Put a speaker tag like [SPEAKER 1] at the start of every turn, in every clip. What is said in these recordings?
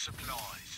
[SPEAKER 1] supplies.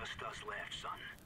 [SPEAKER 1] Just us left, son.